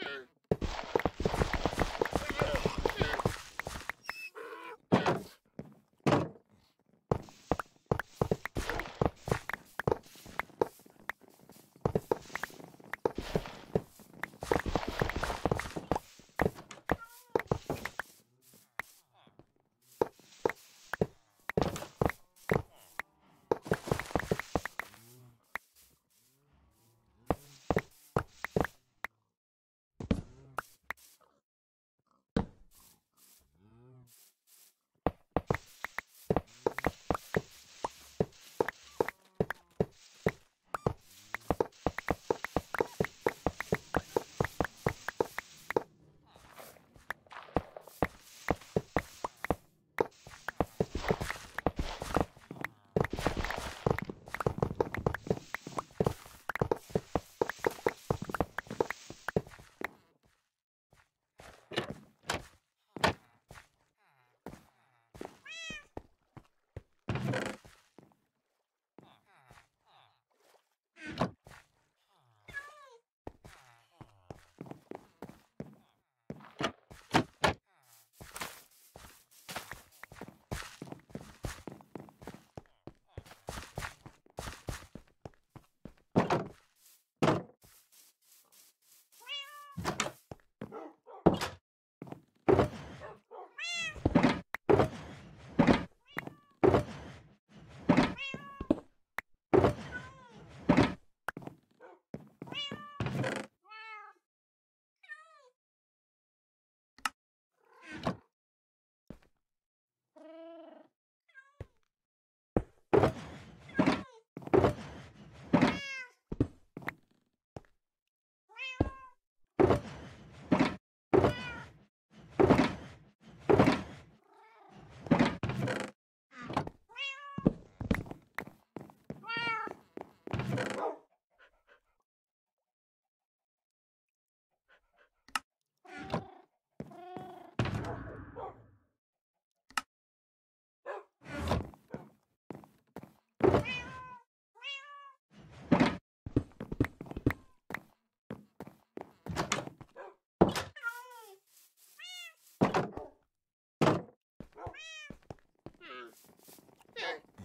Hmm. Mm. yeah,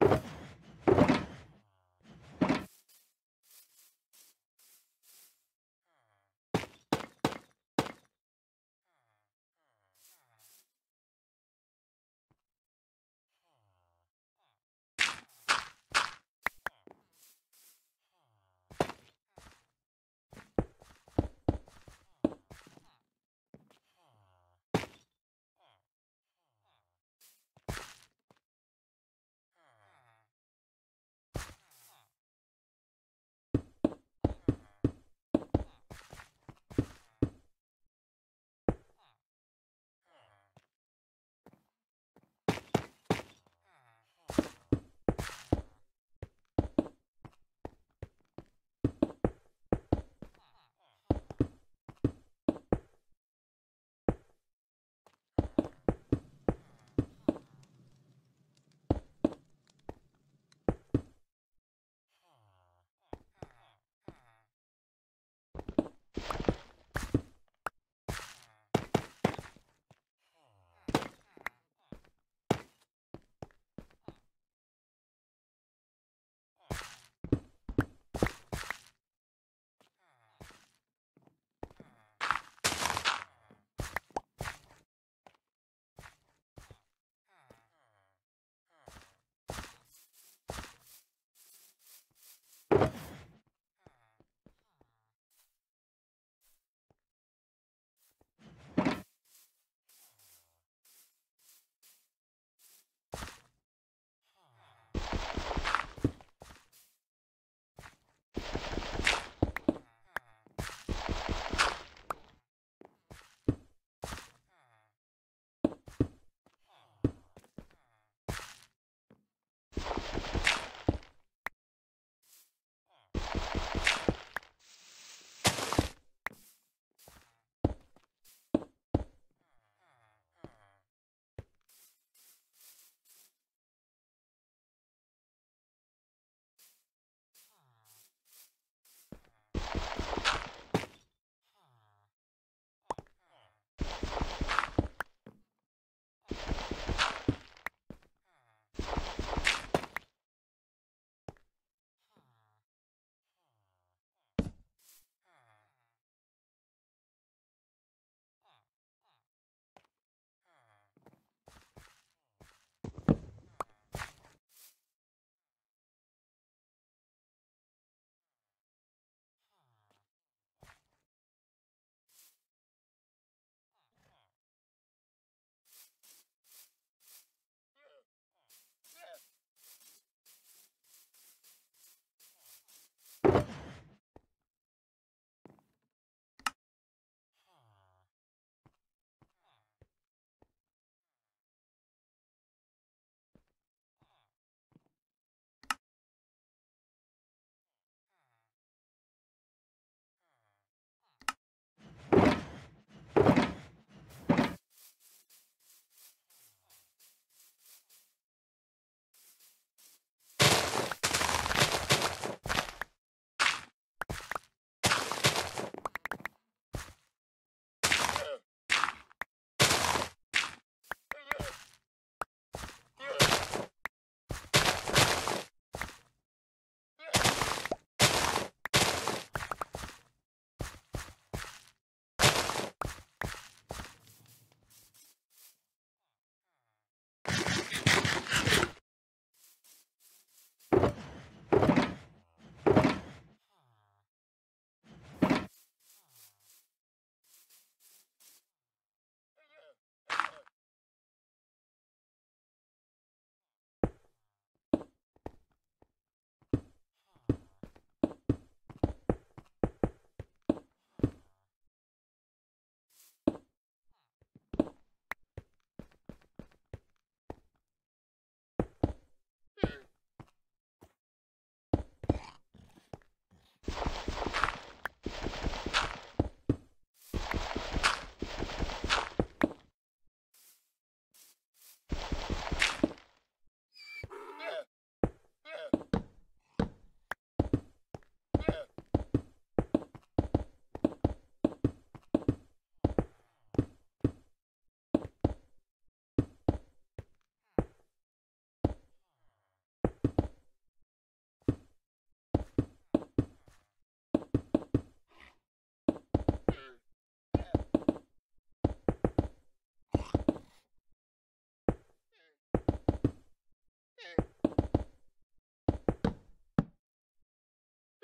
you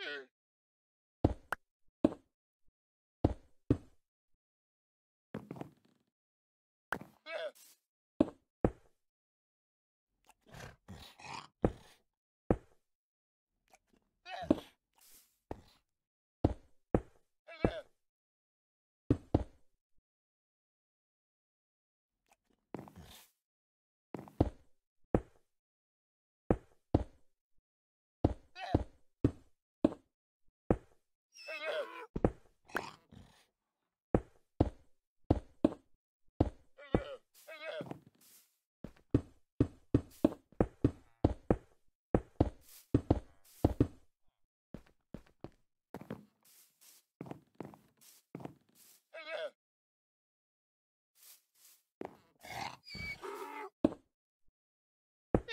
her Yeah.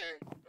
dinner.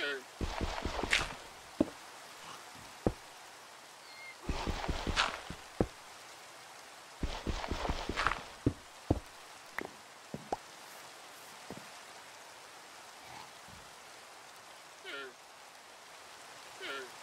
Hmm. hmm.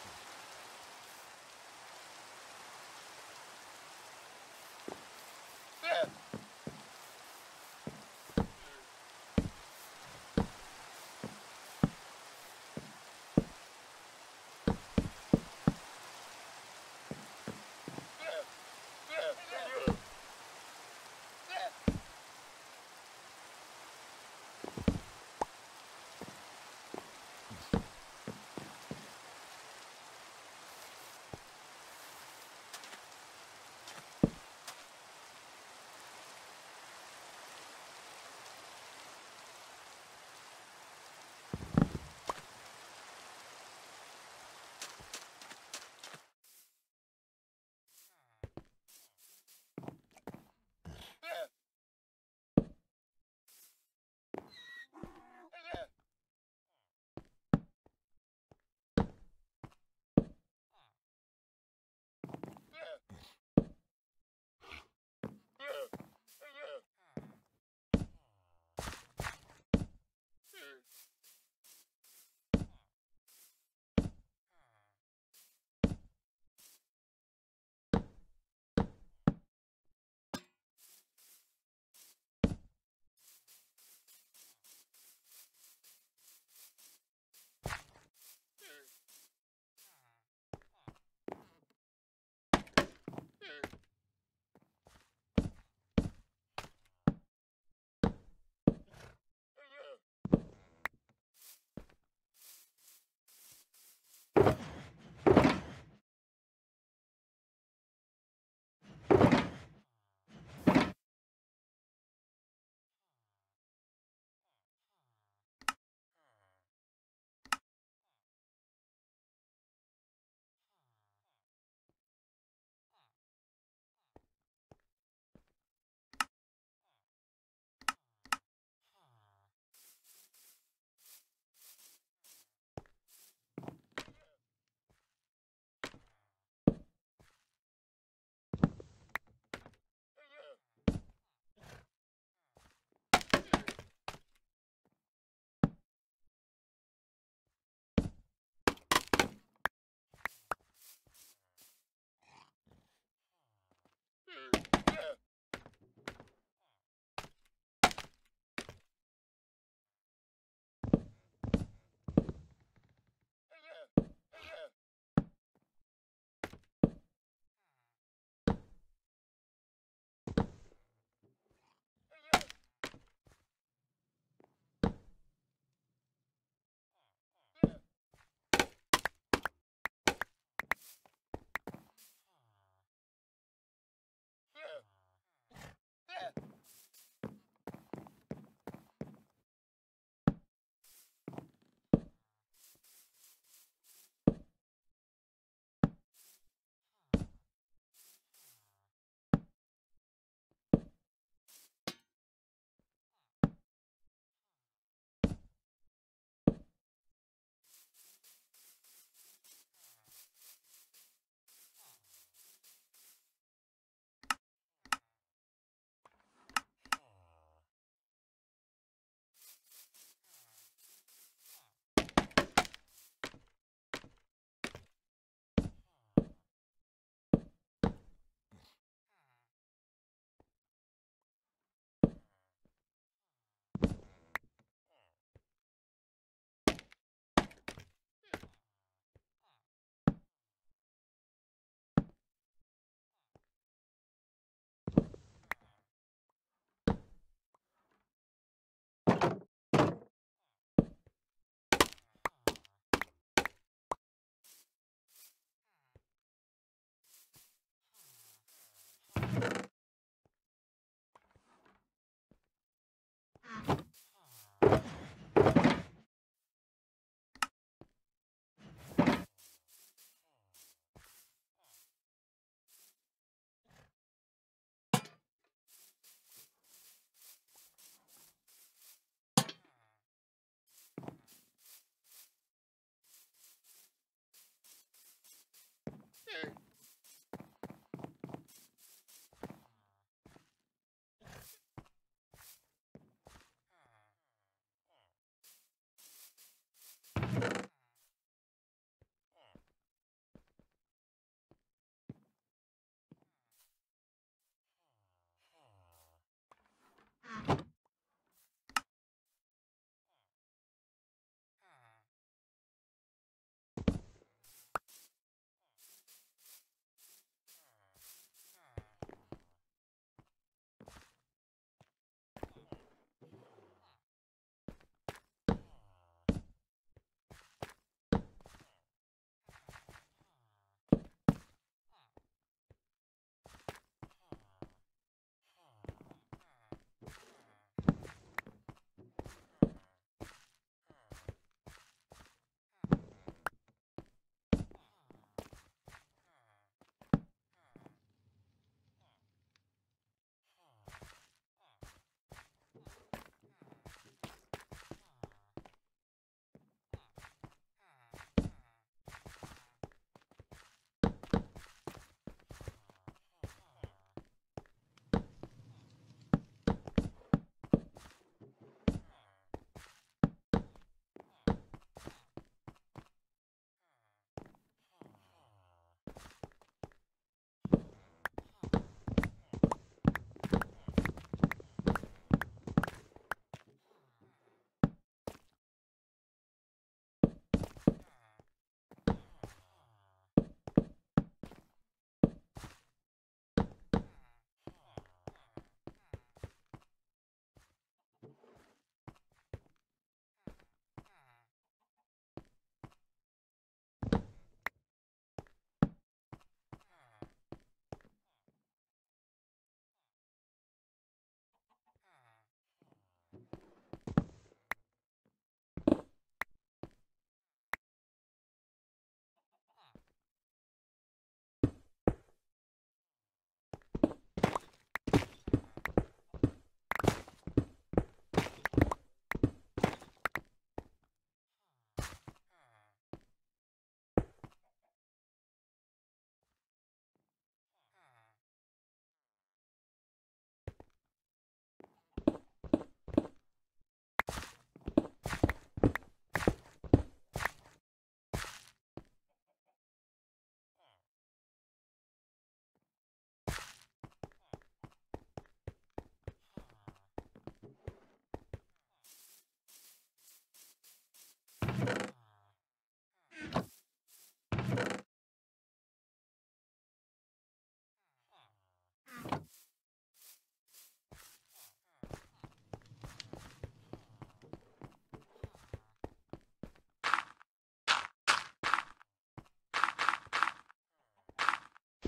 faster.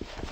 you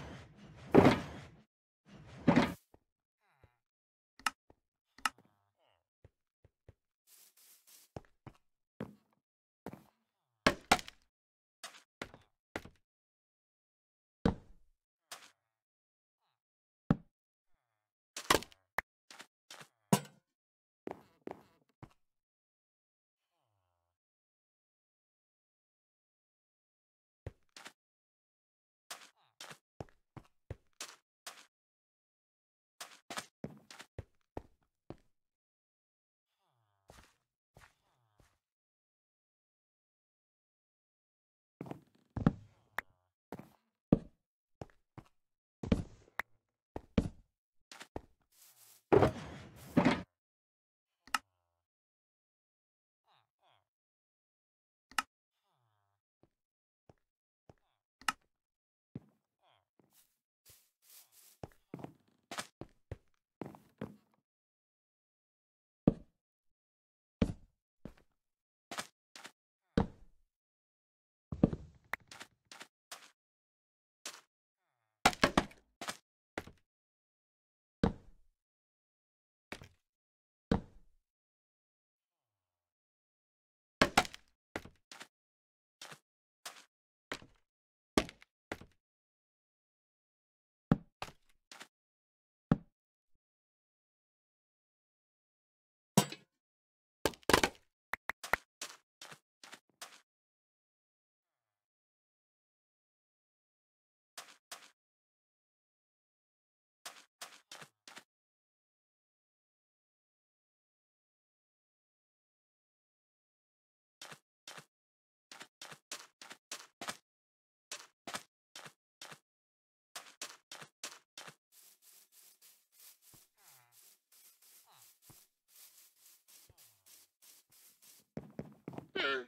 Or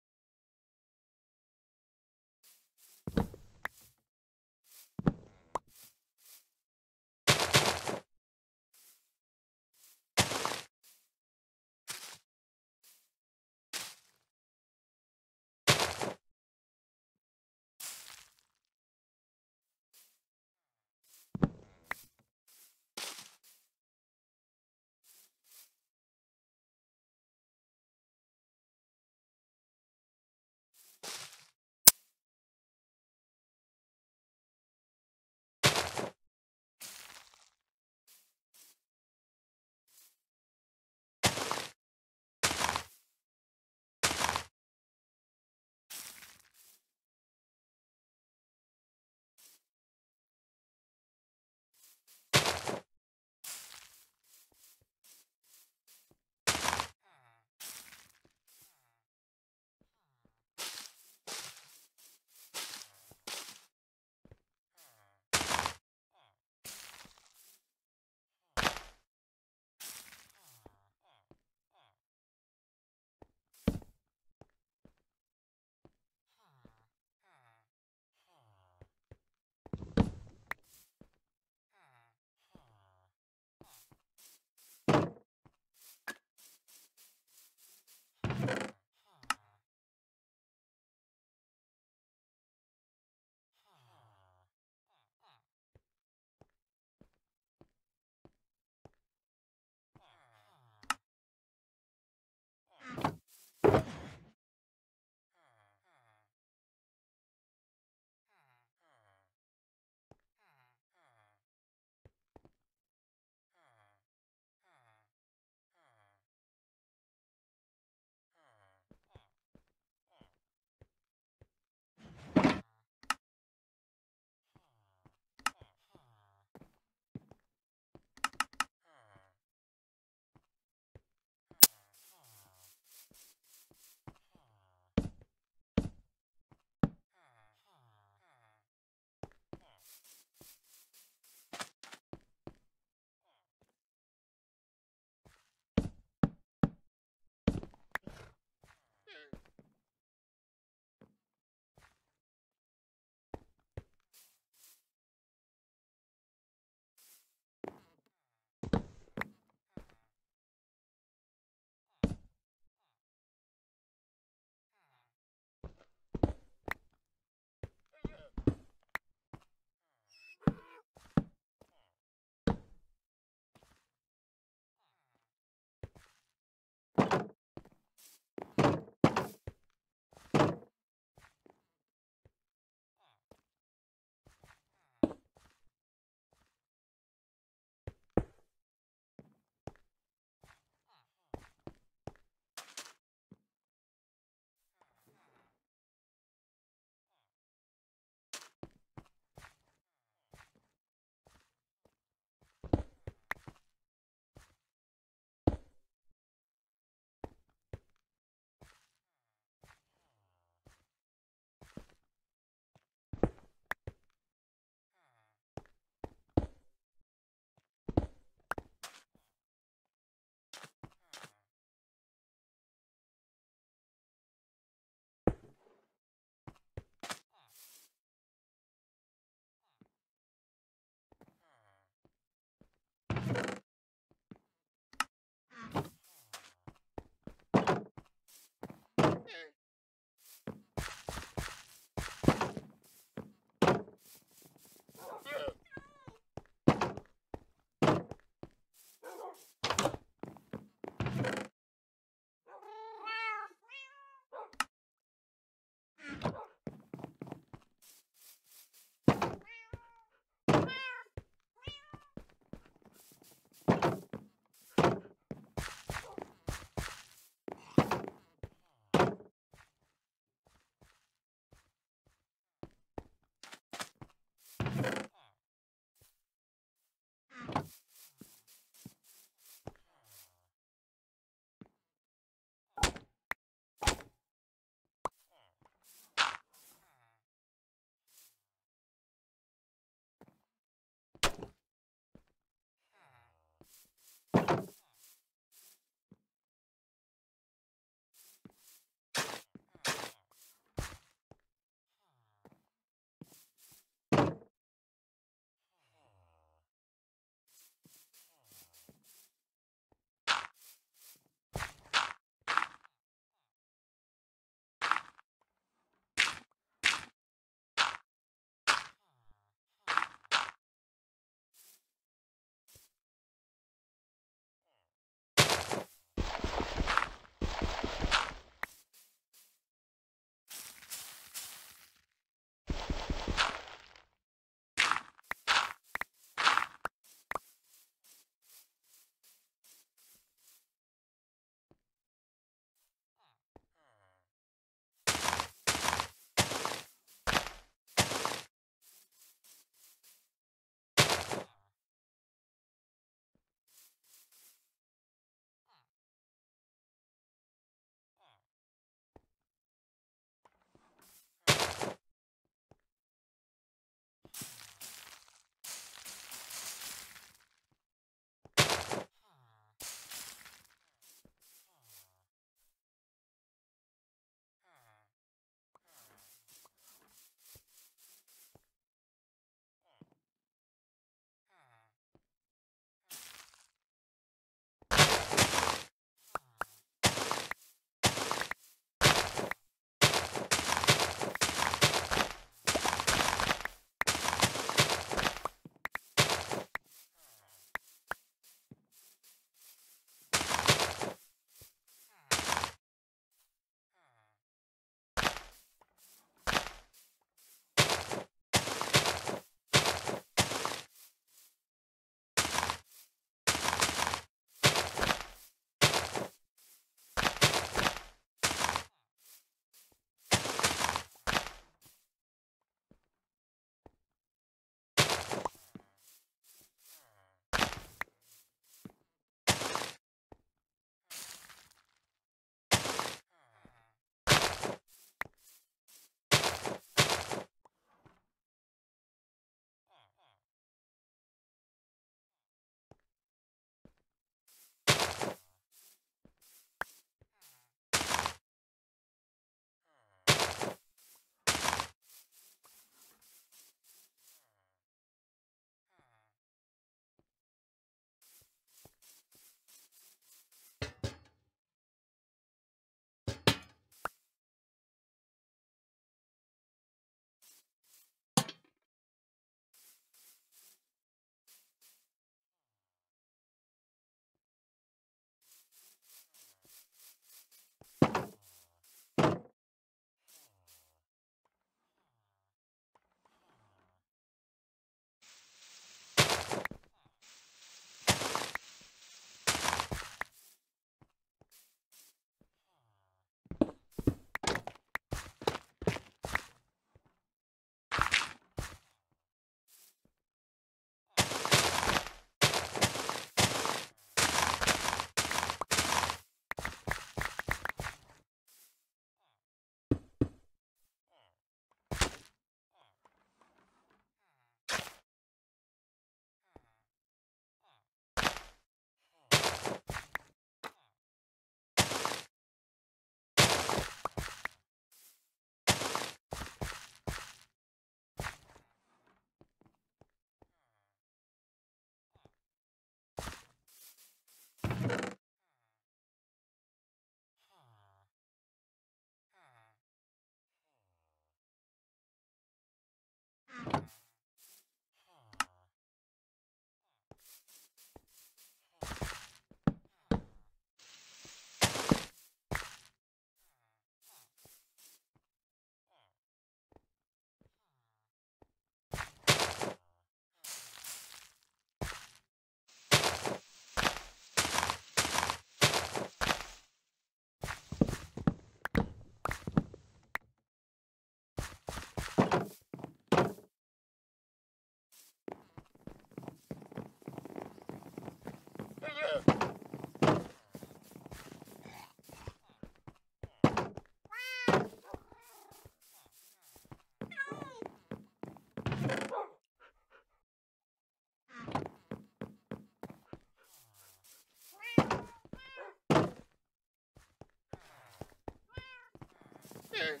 there.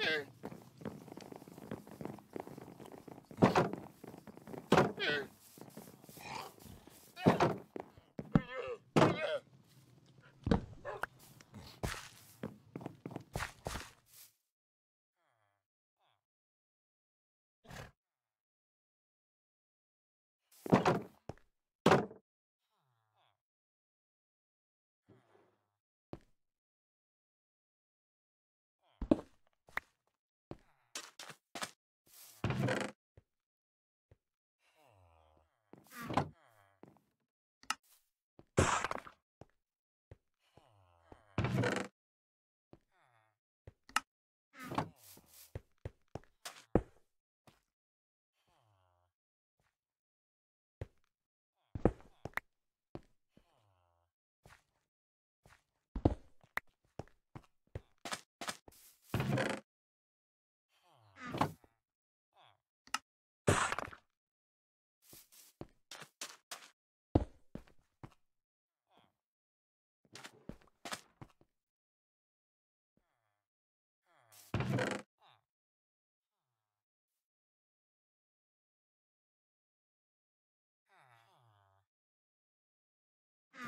Mm. Mm.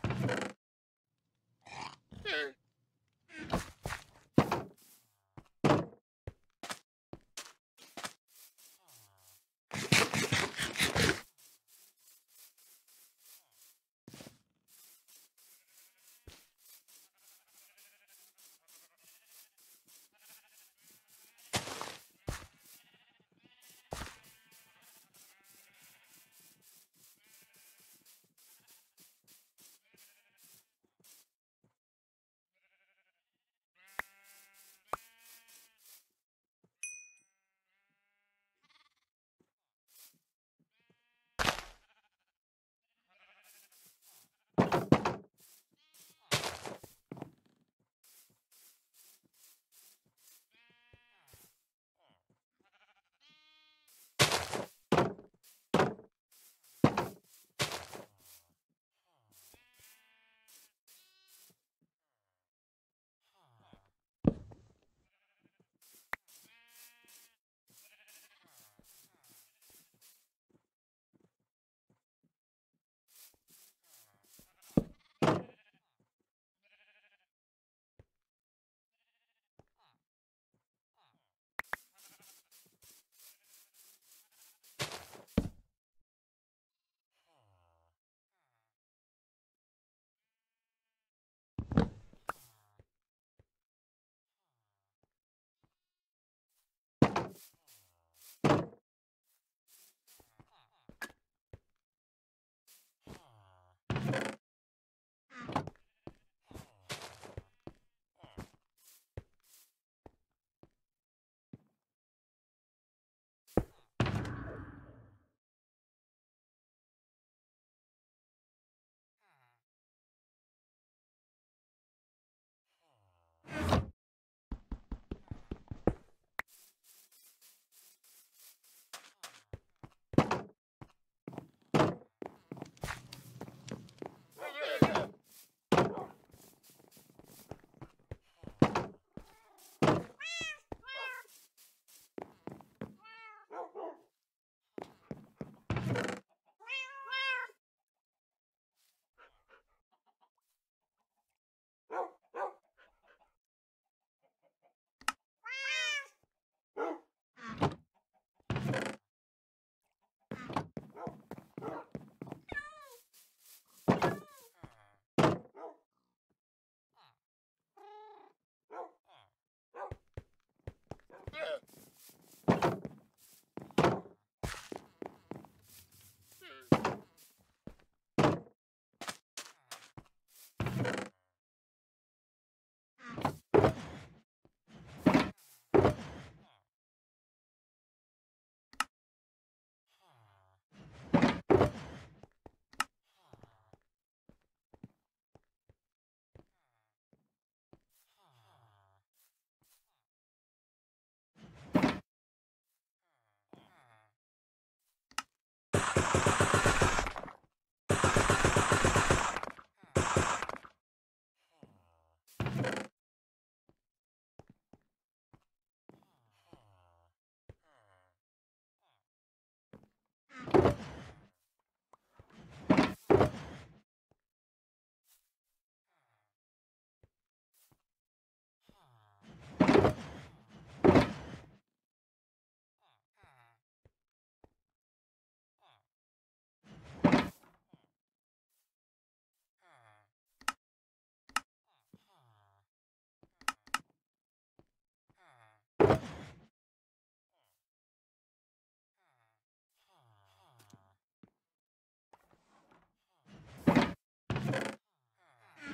fire.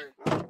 there.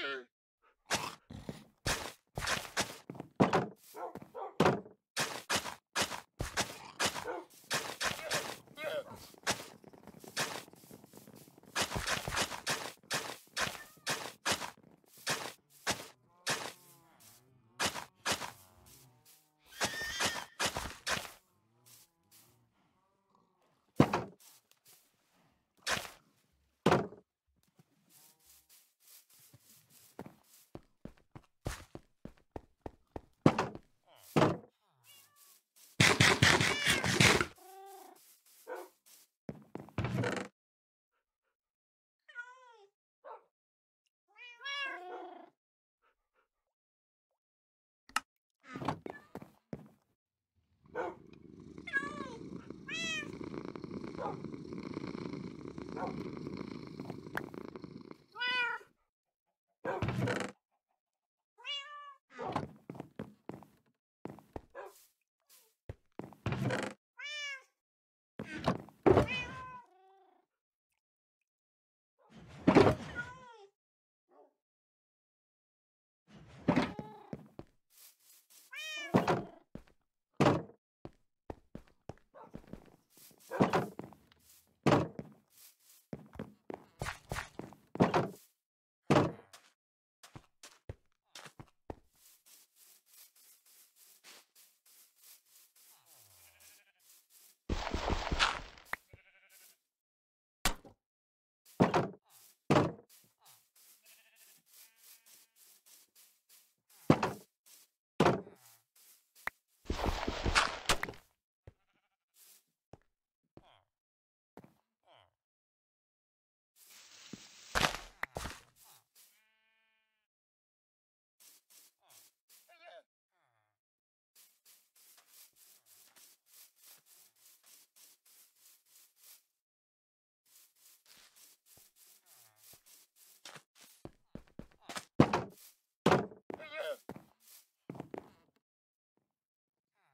sure. Come on.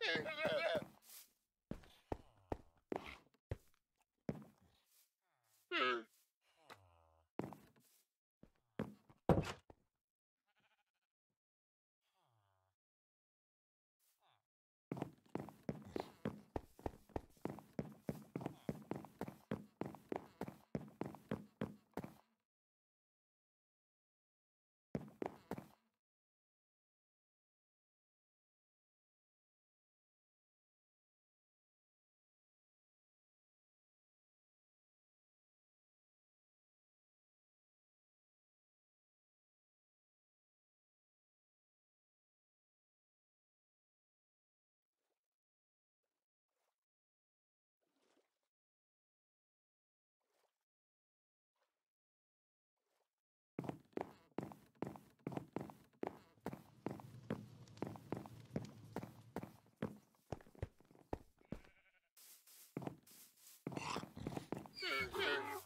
Hmm. Thank you.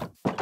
You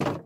you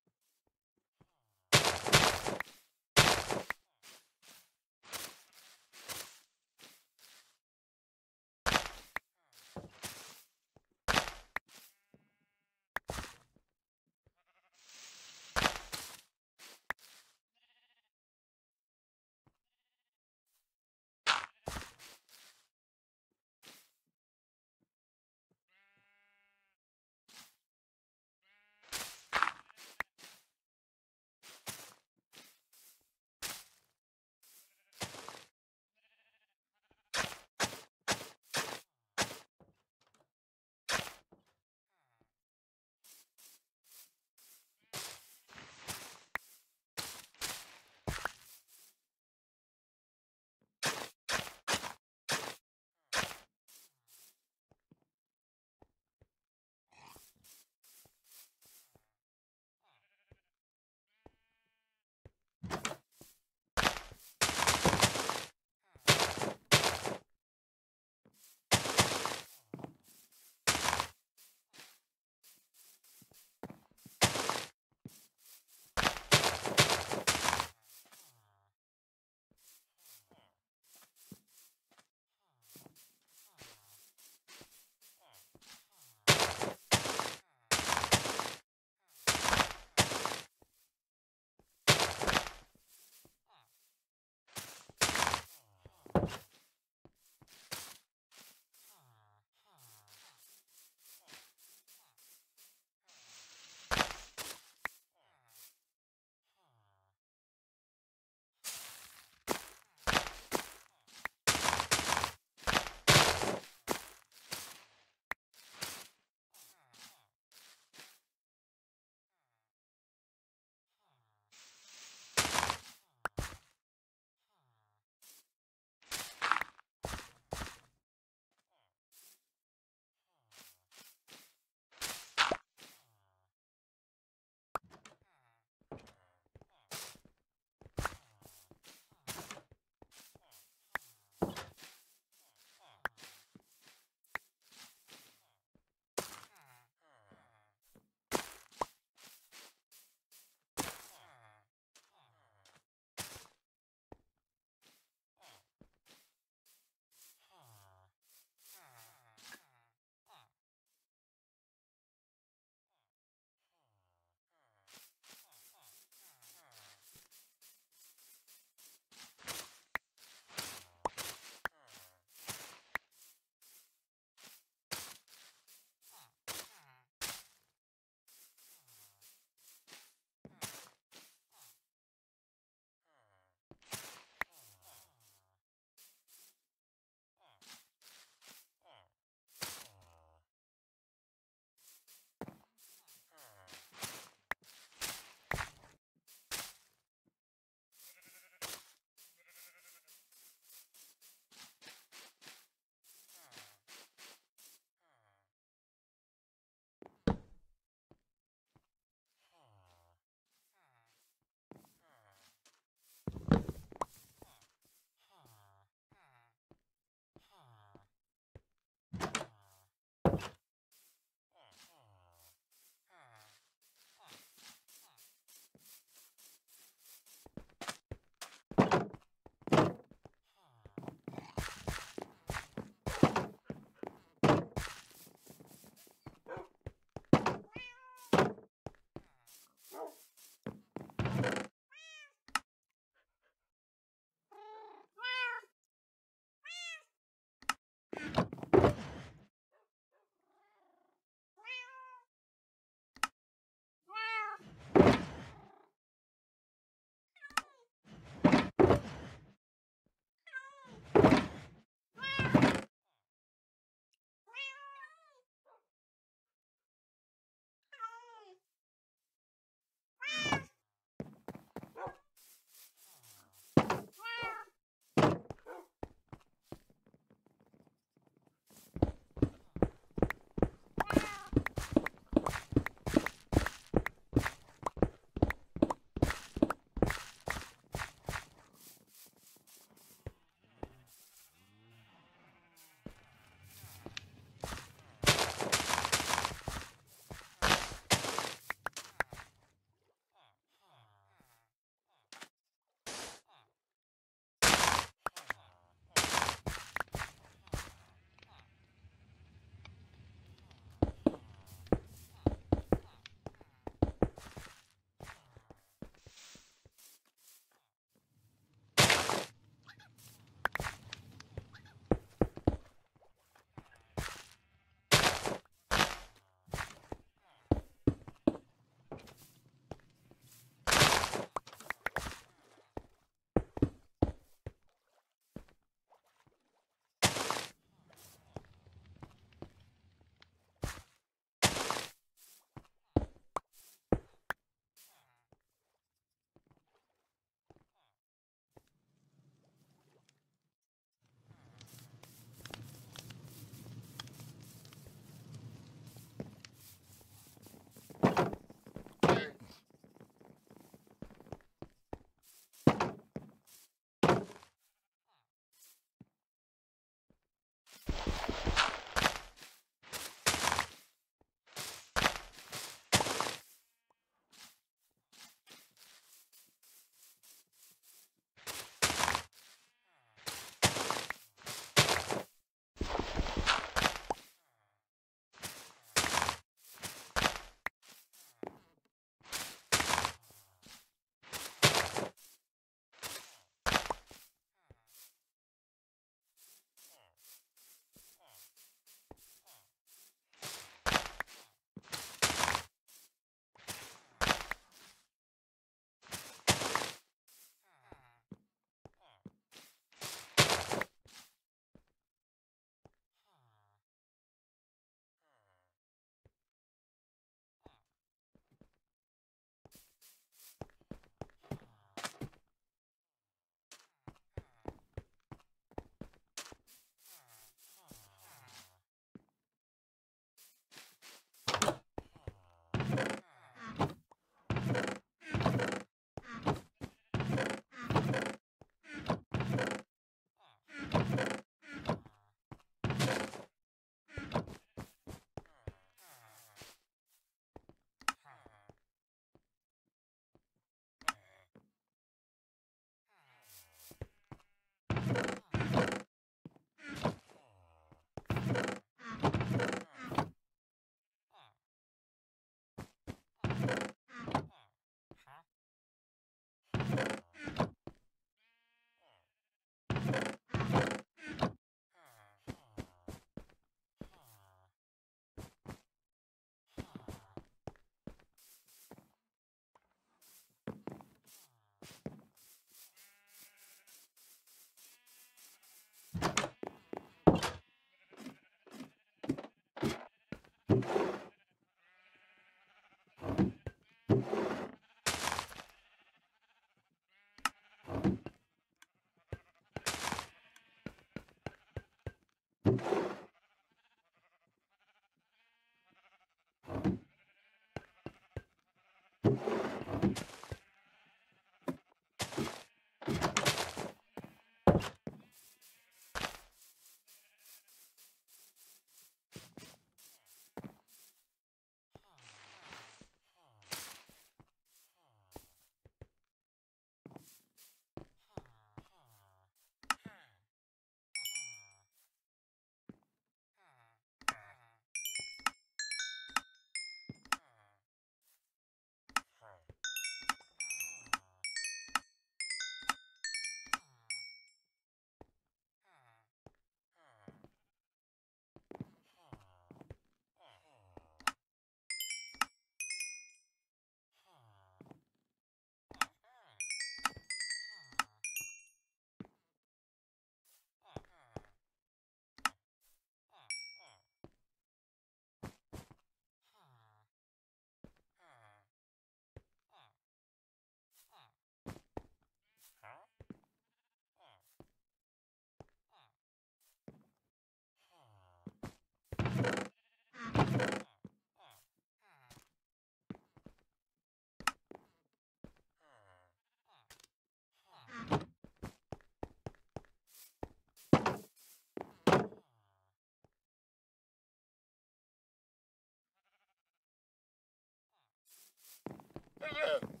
Get.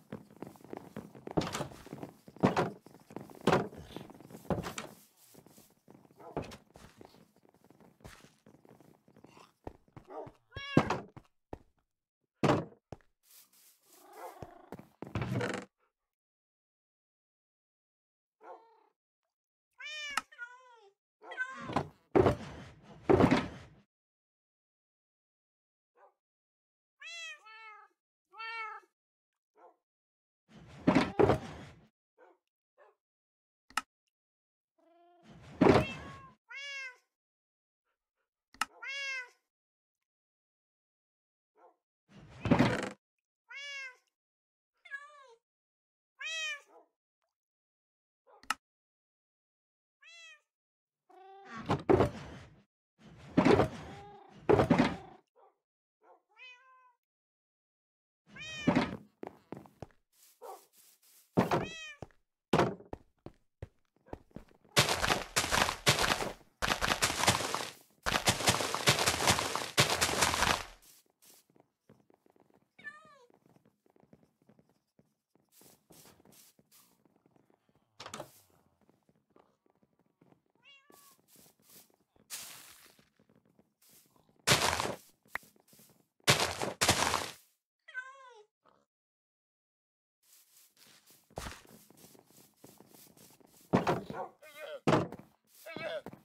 Yeah.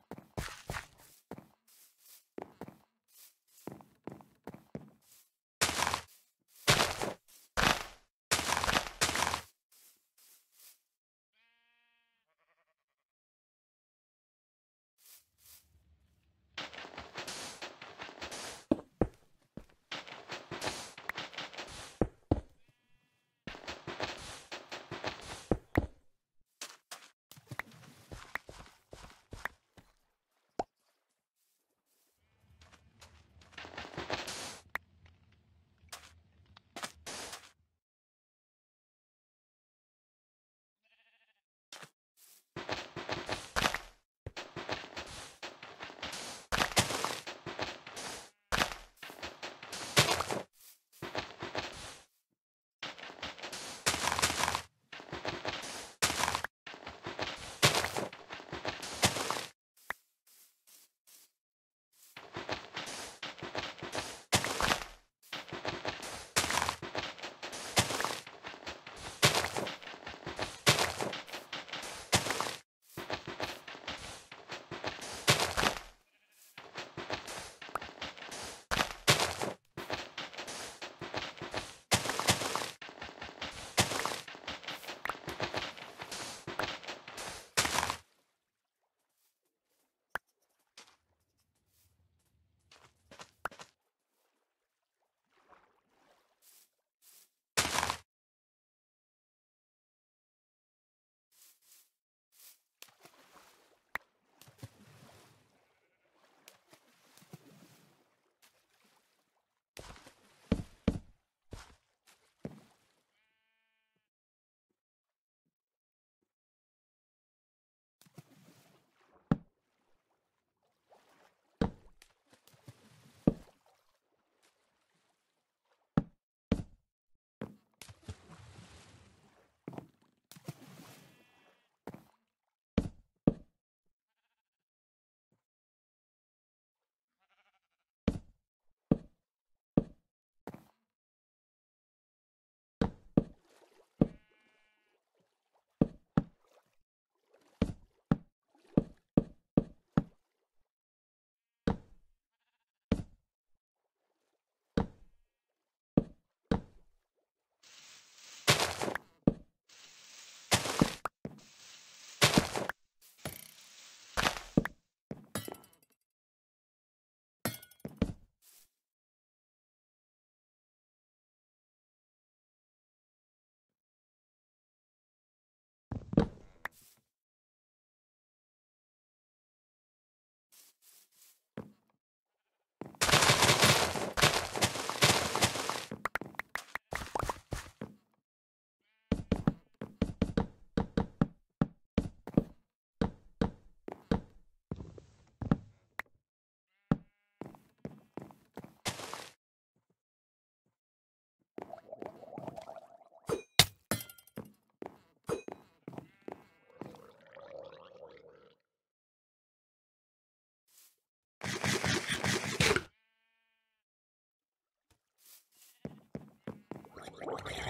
Yeah.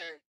Okay.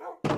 Oh.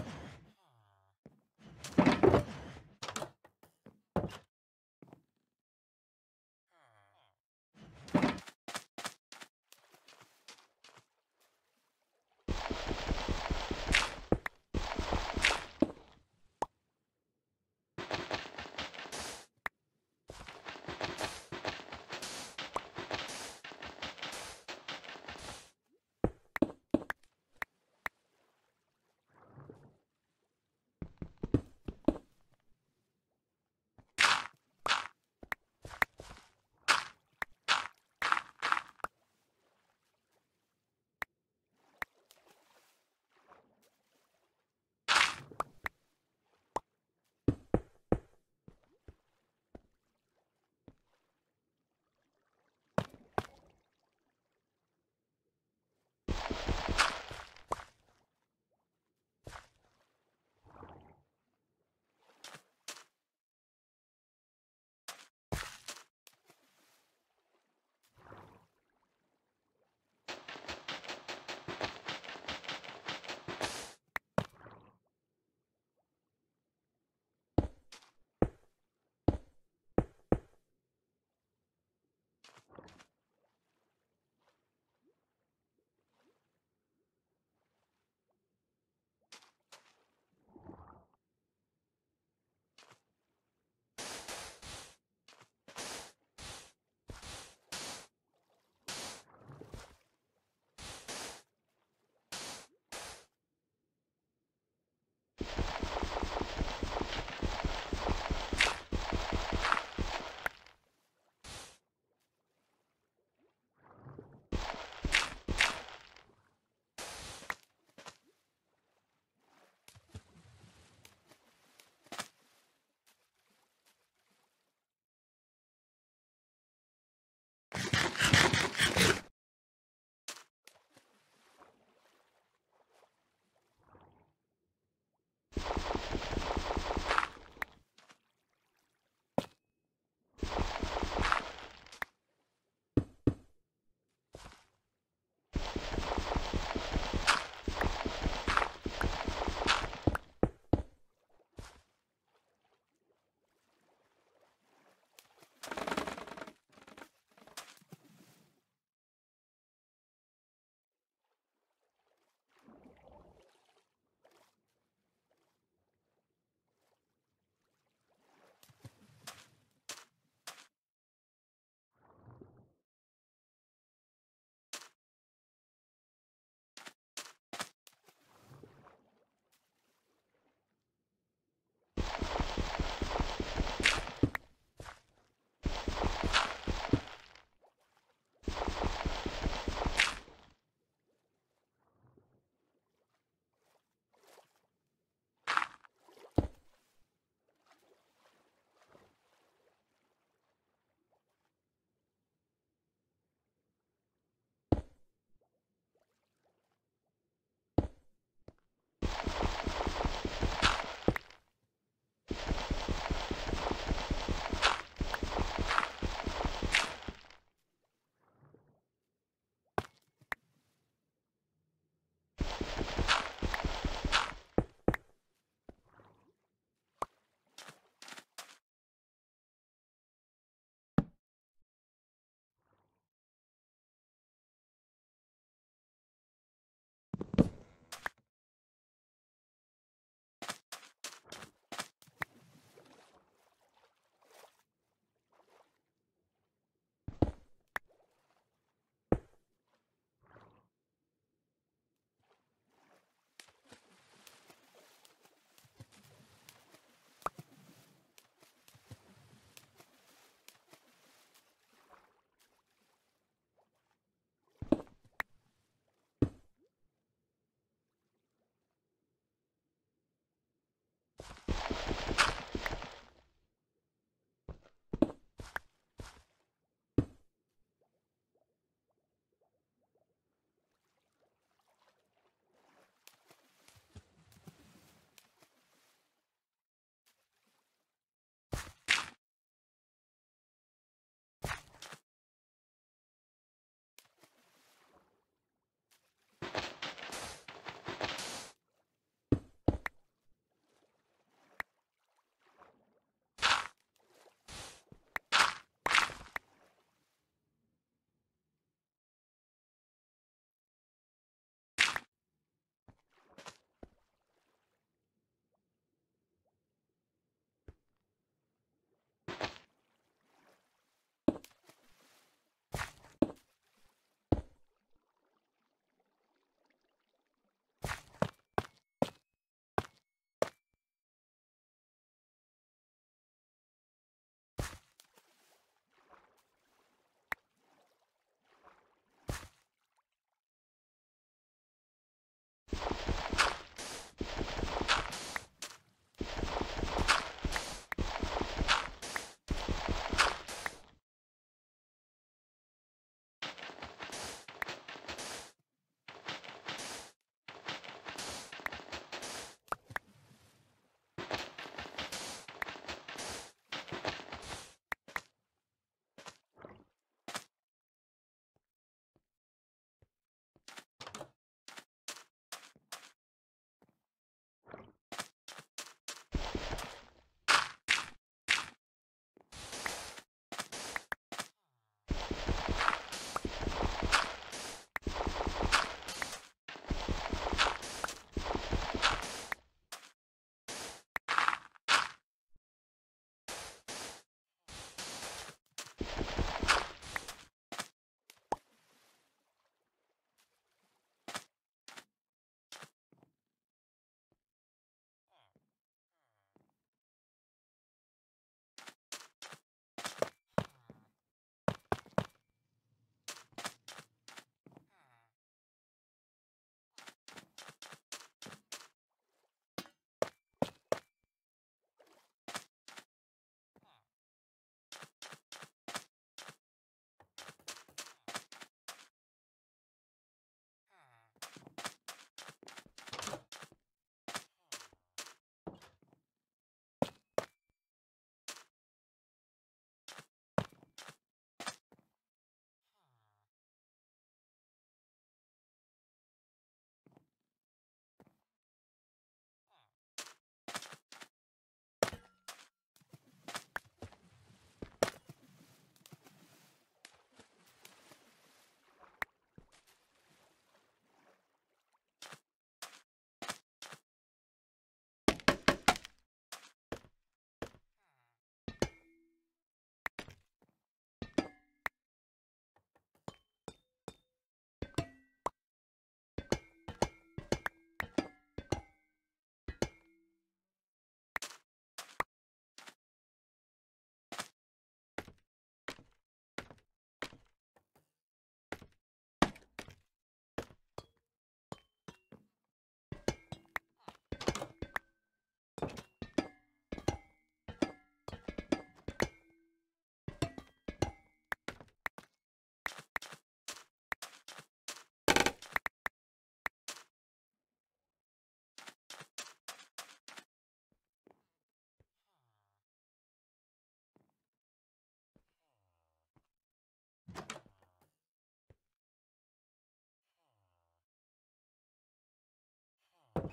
you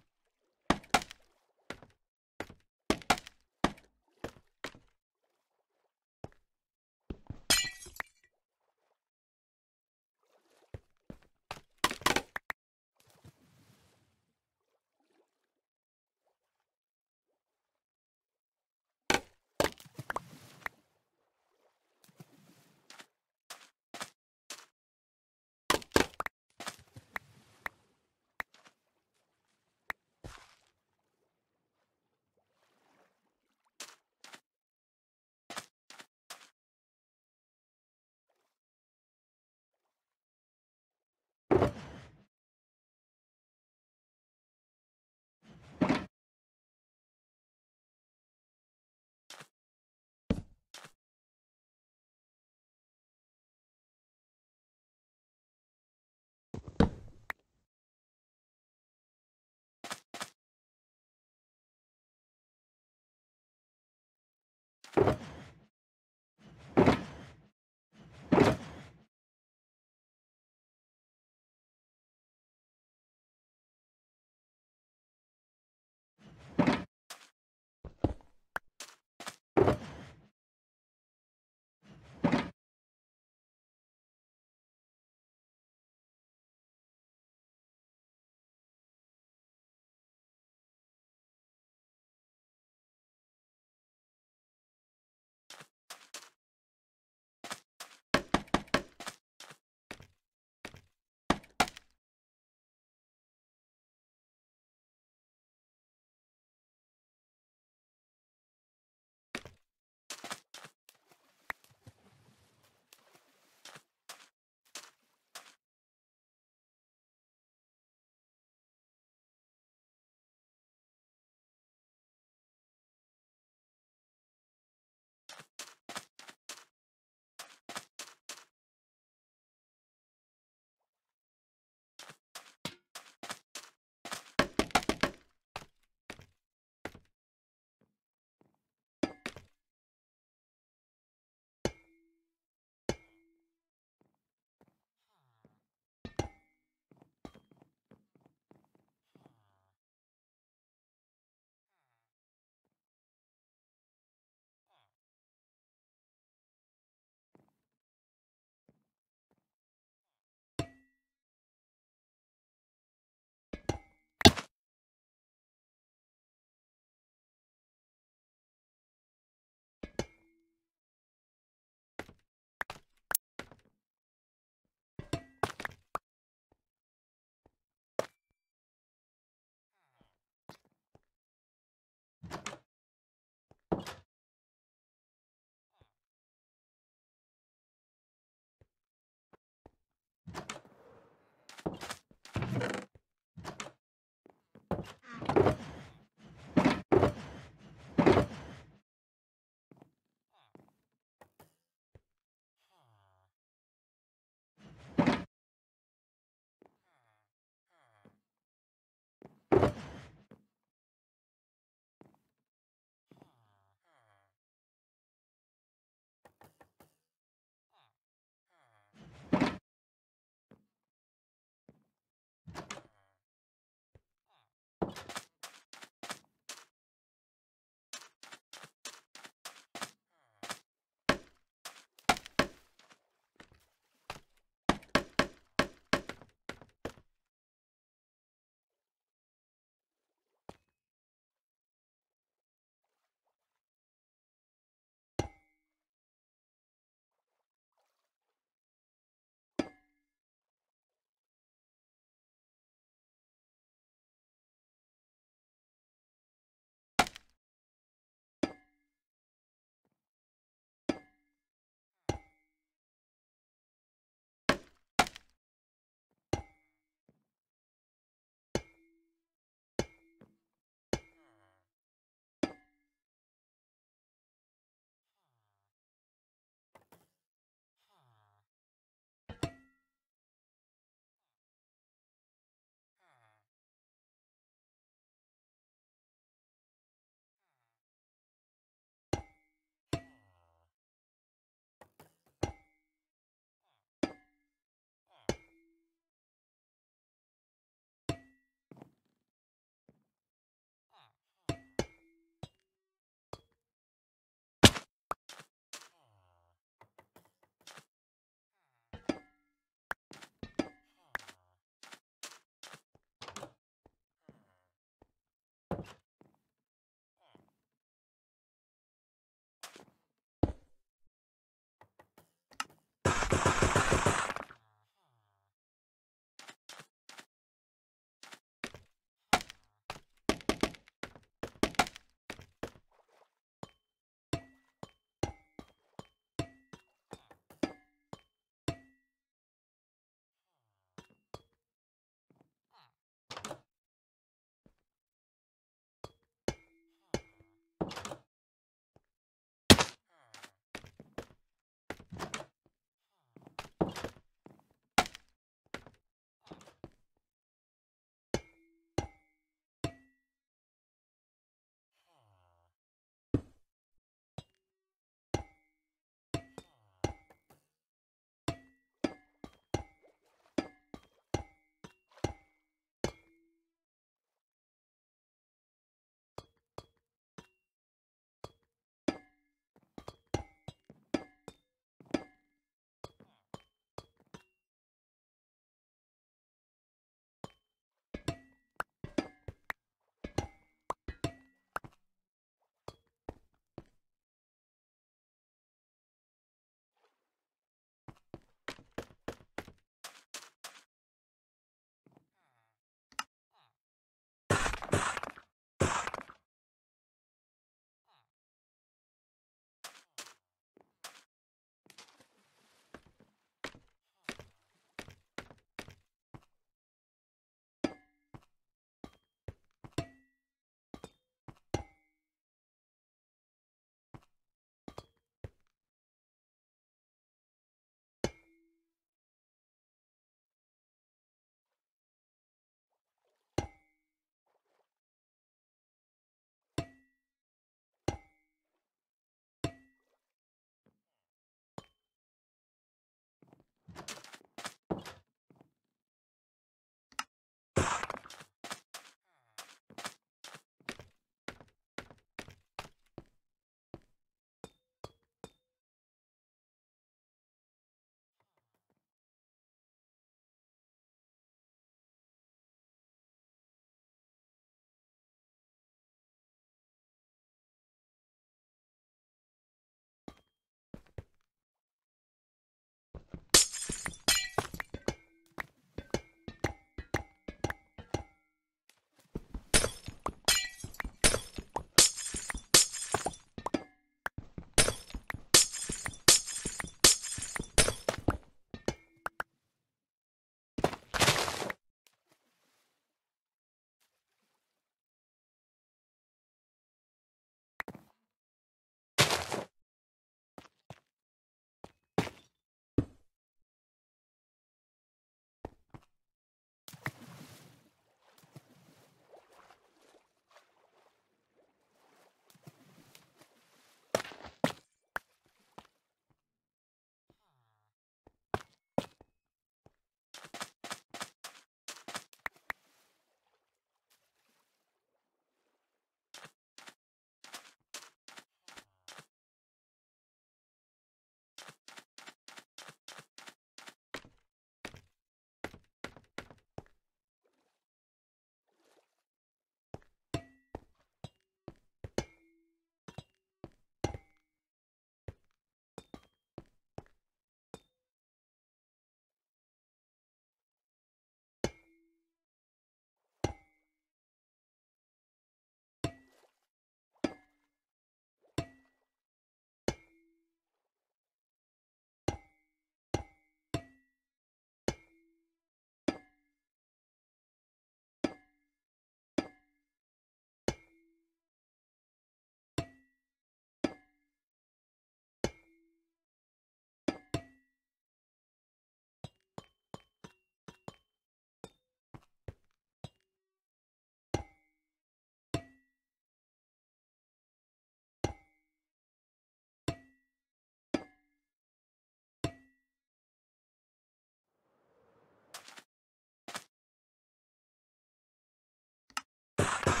you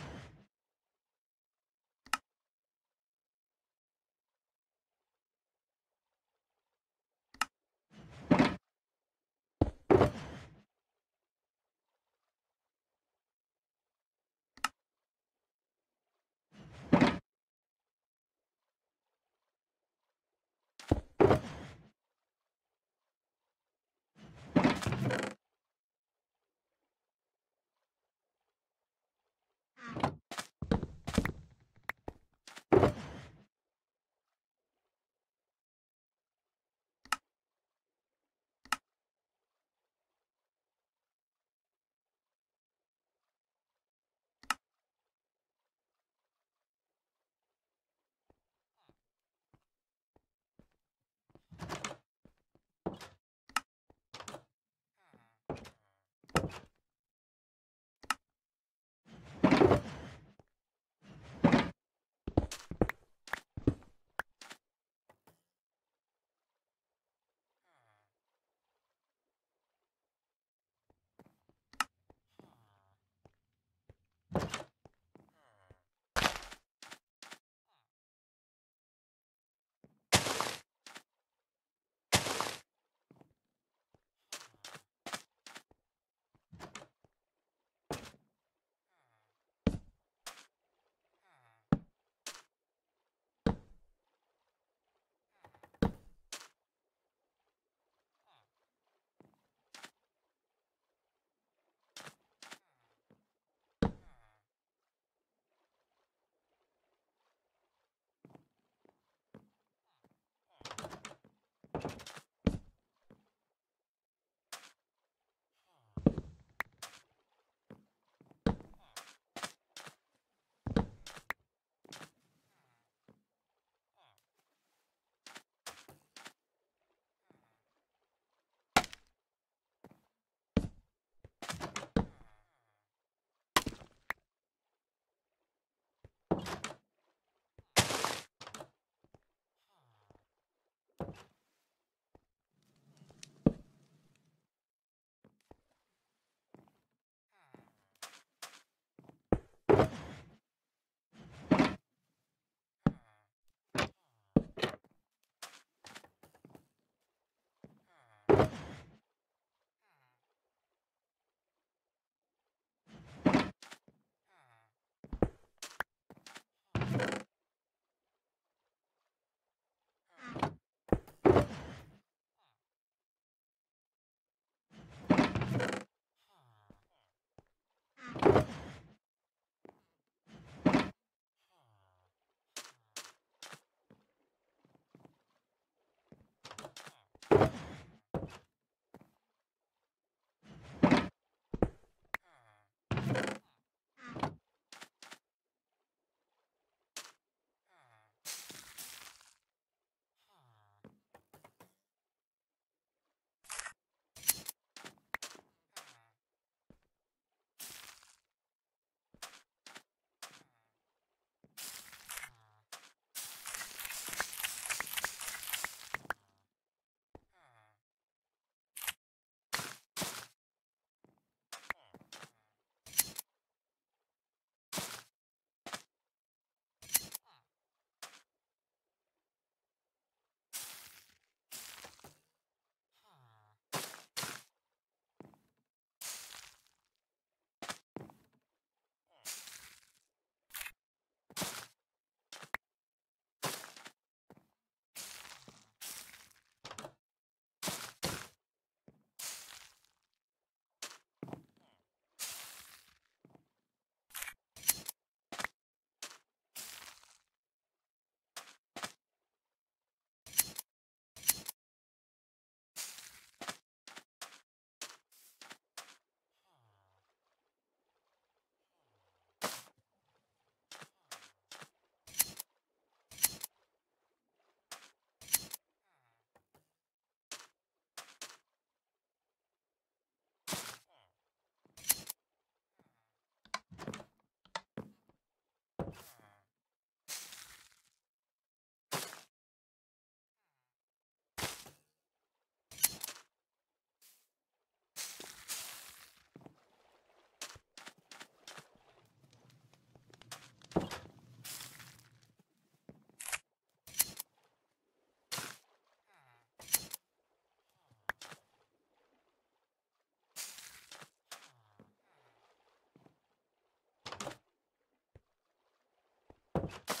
love.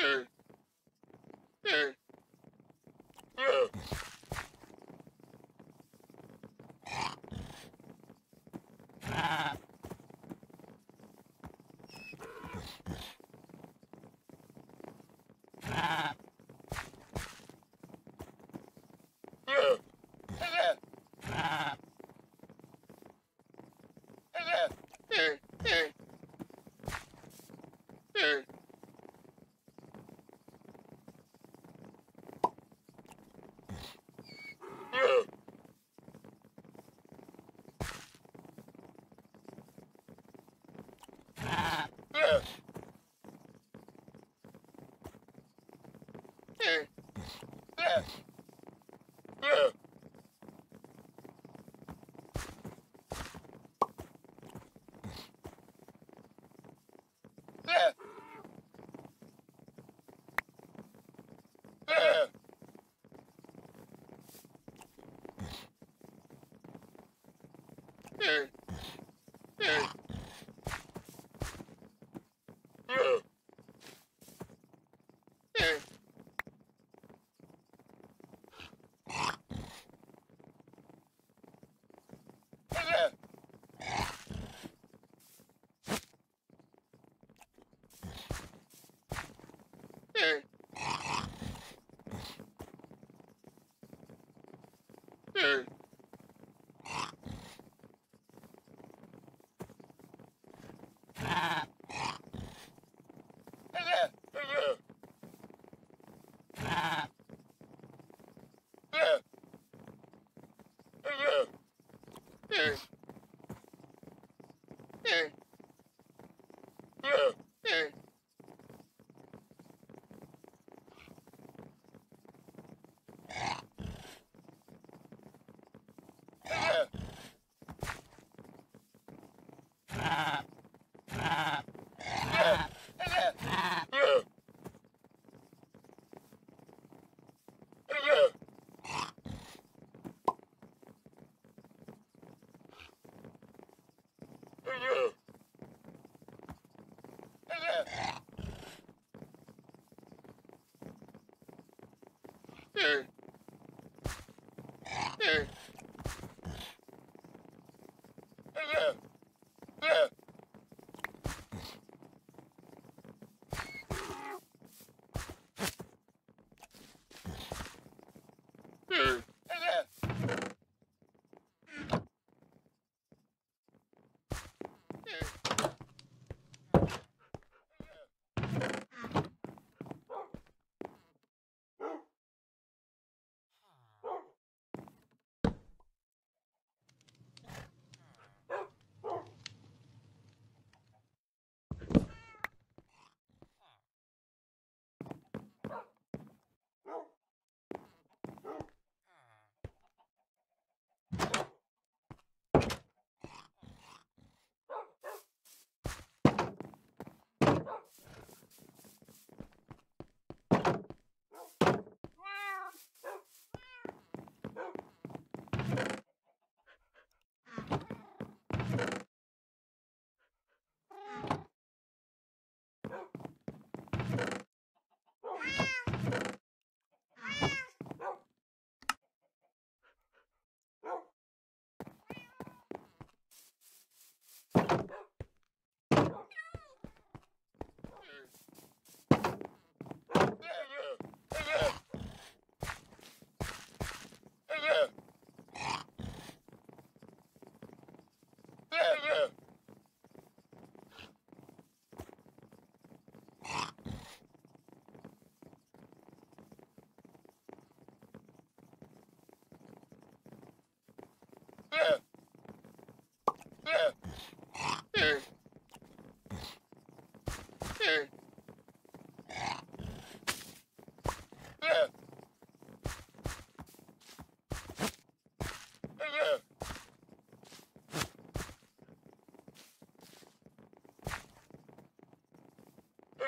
Sure. There,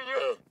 you.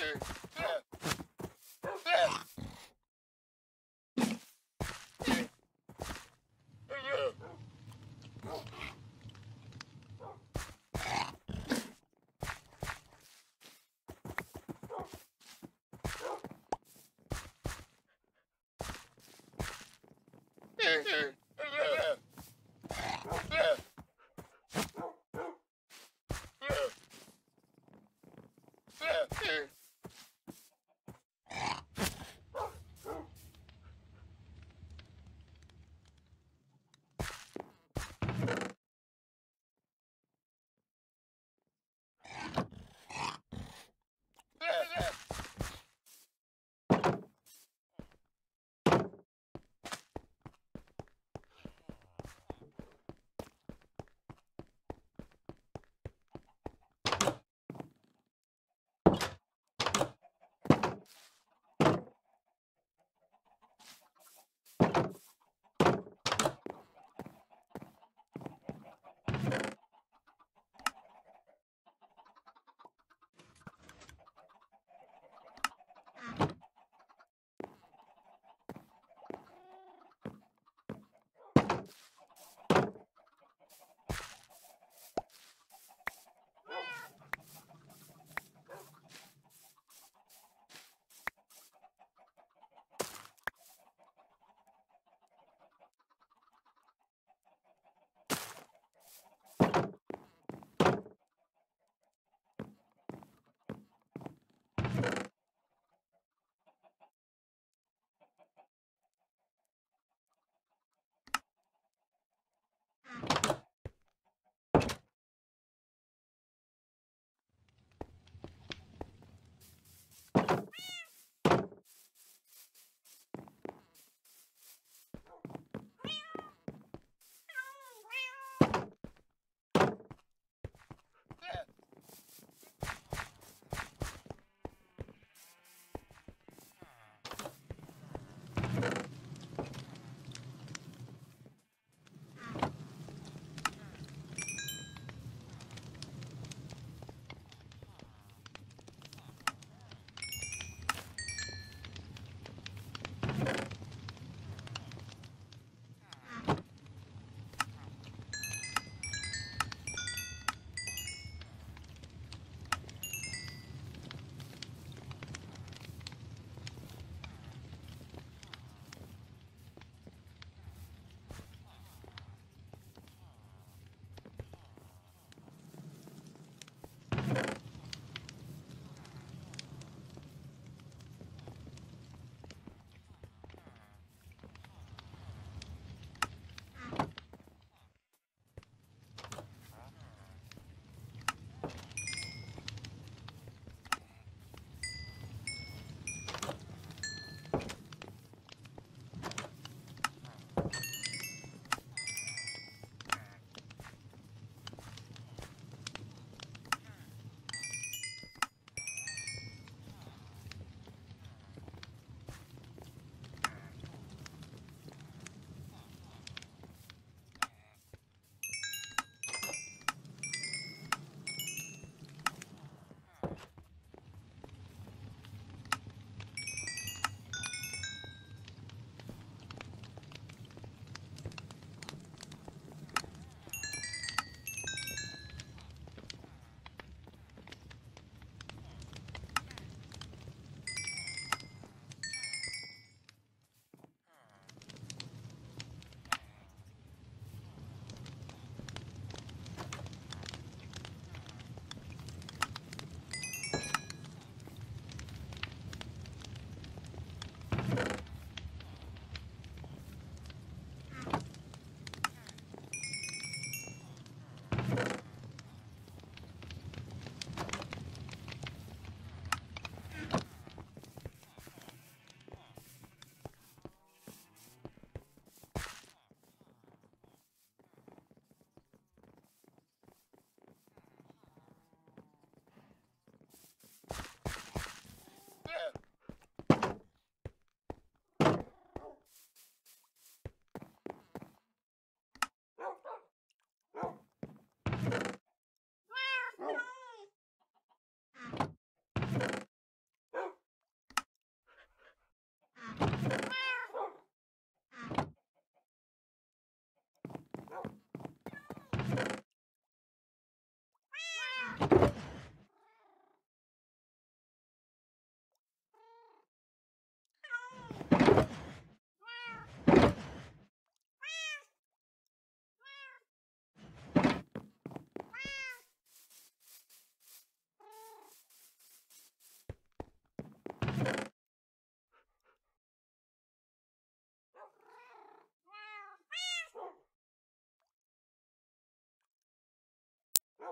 Sure.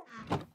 now.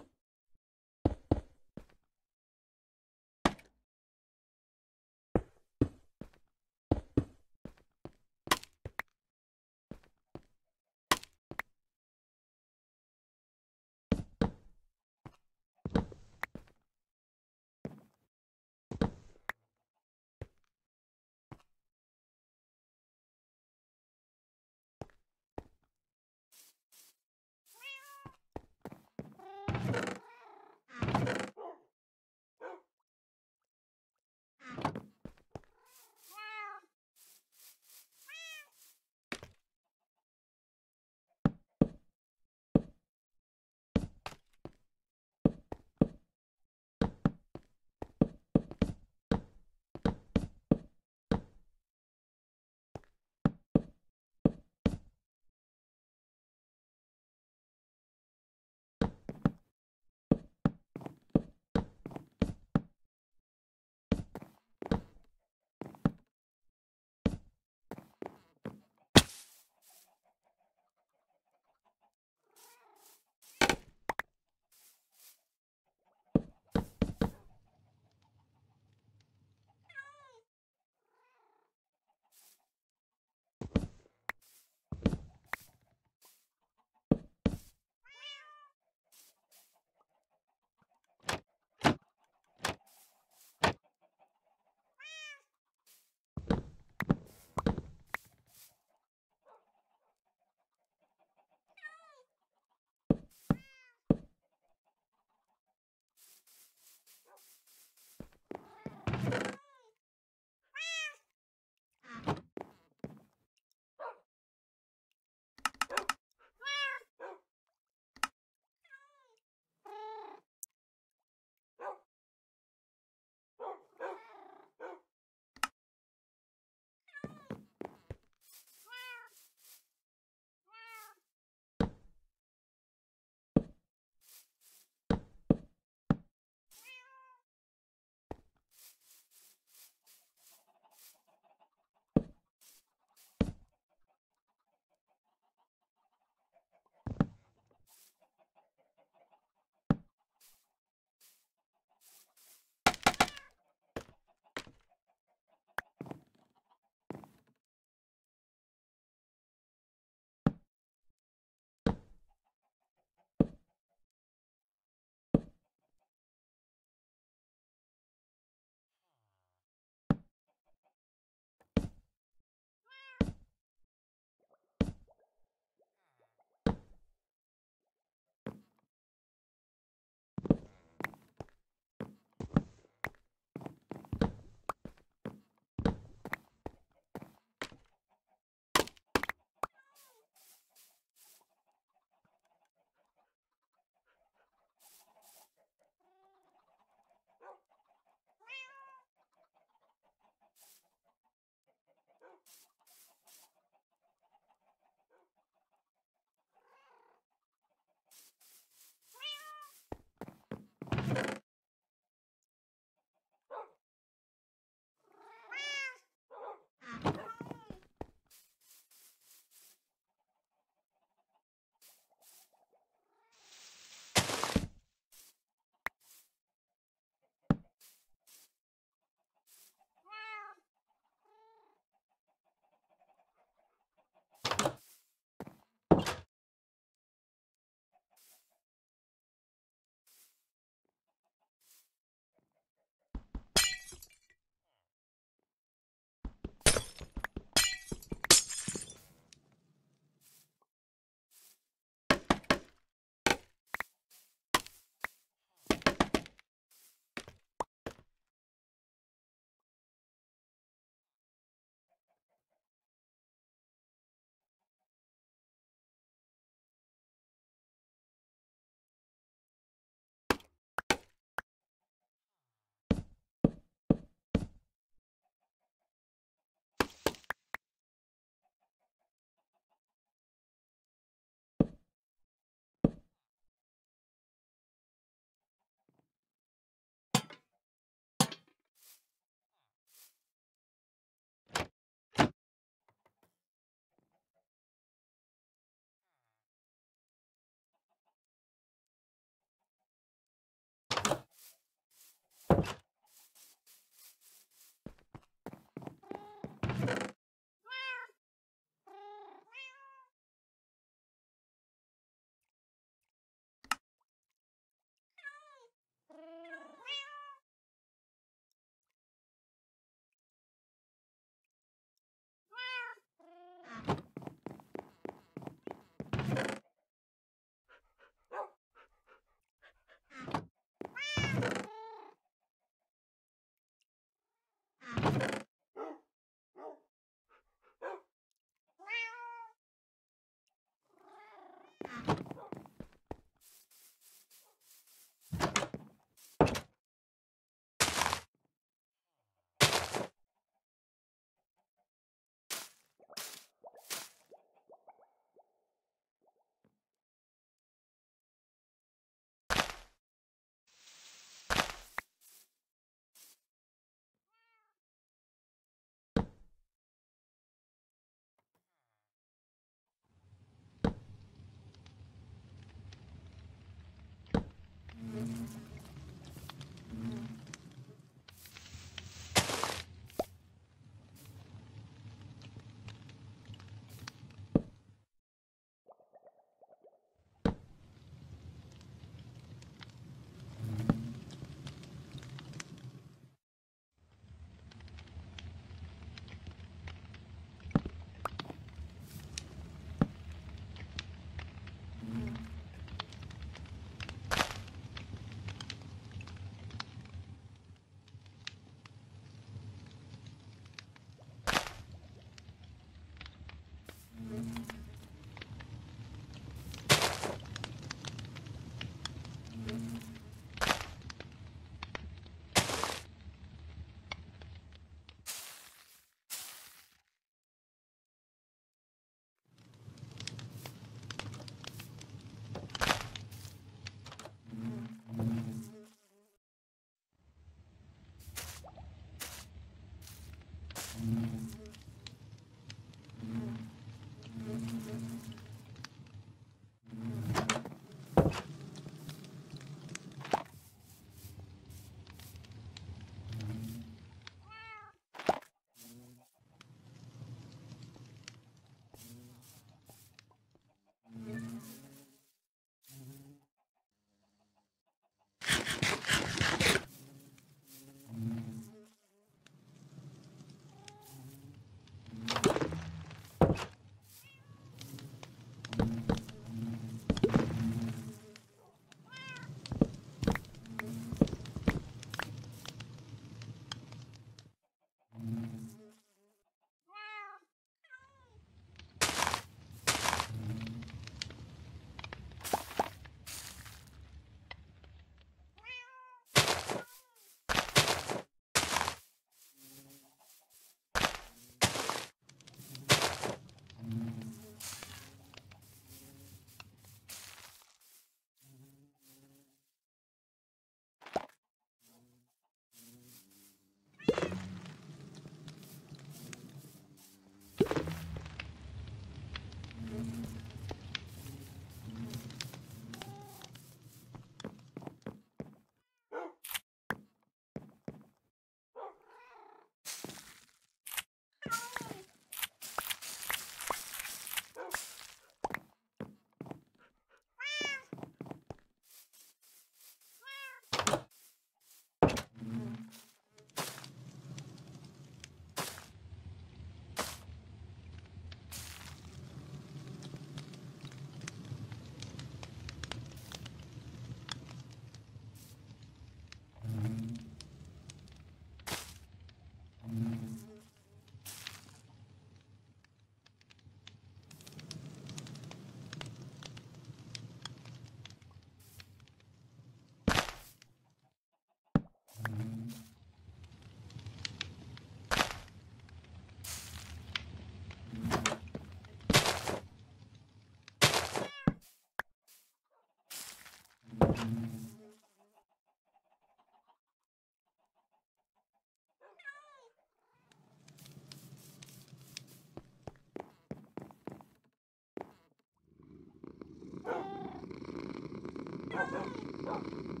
Oh,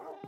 Oh,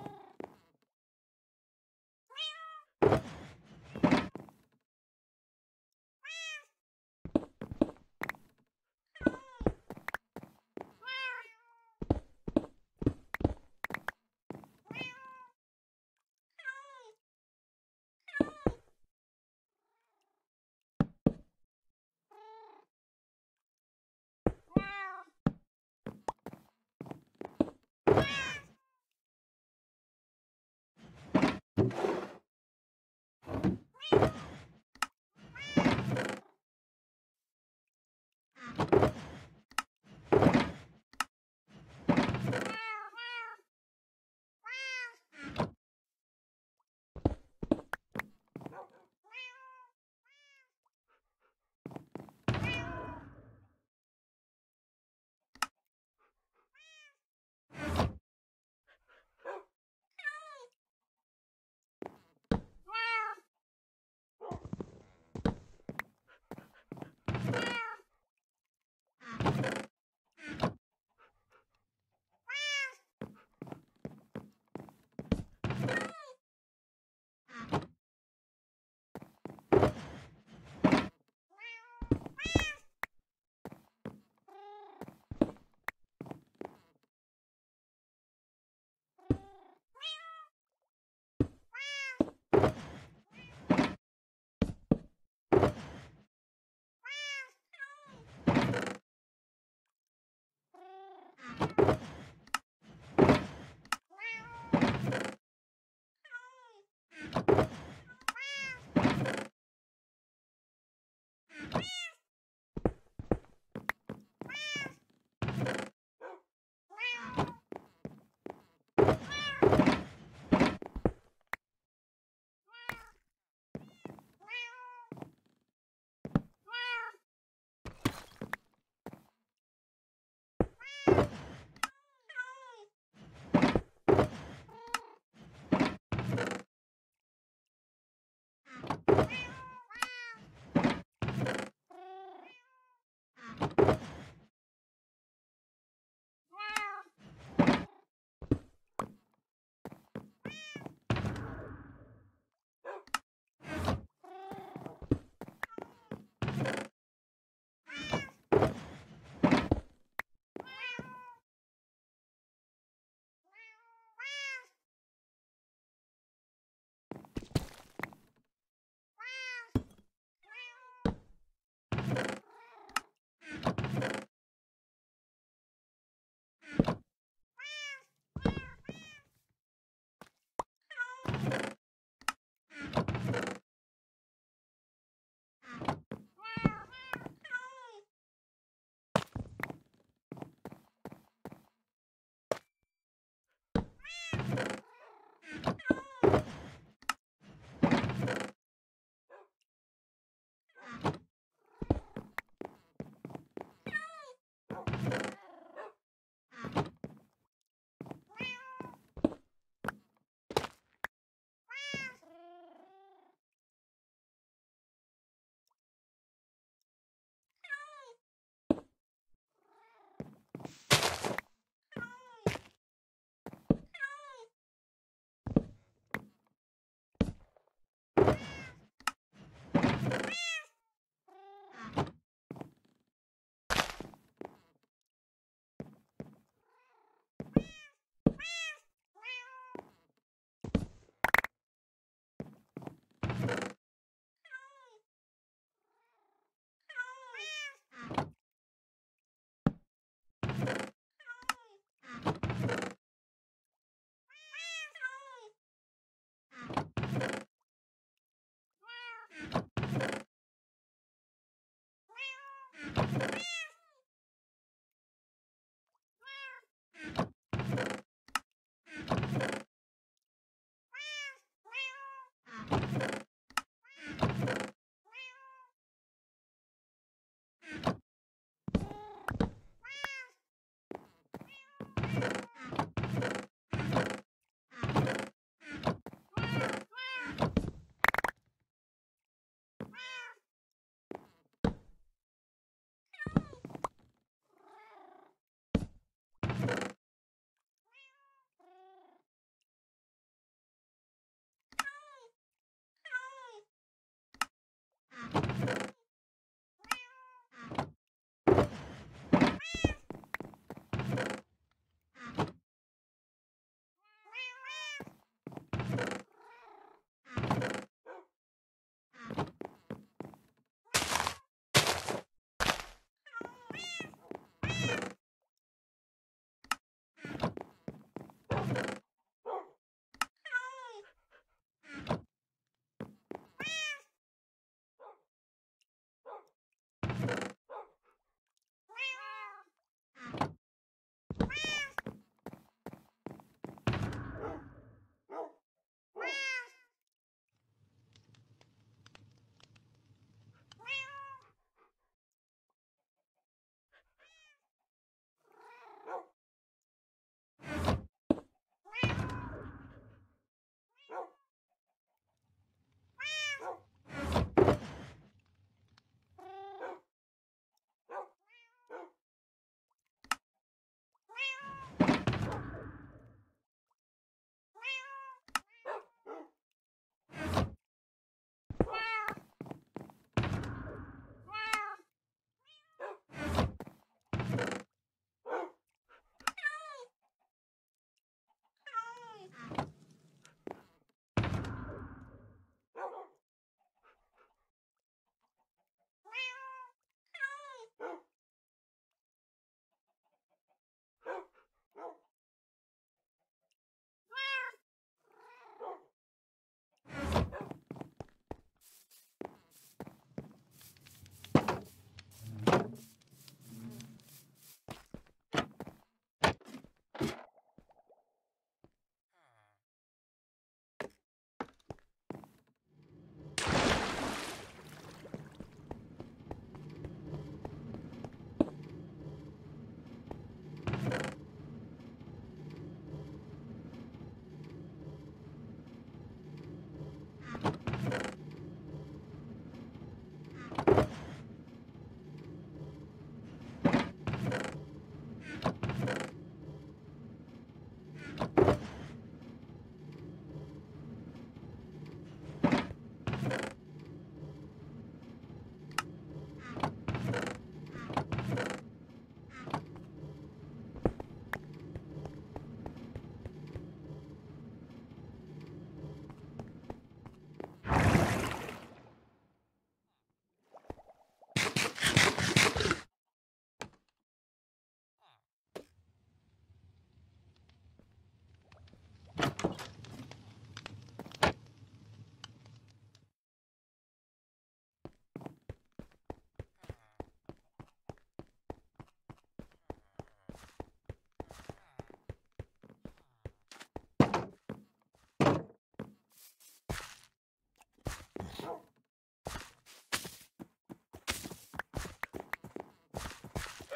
Three!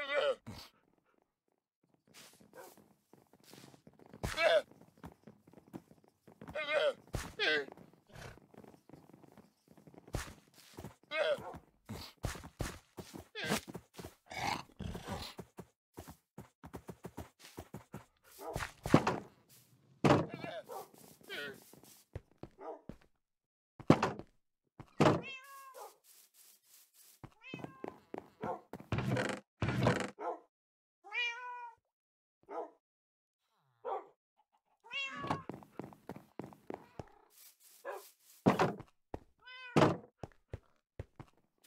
Meow.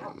Yeah.